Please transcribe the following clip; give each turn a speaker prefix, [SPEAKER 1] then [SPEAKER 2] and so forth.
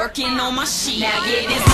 [SPEAKER 1] working on my shit. Now get this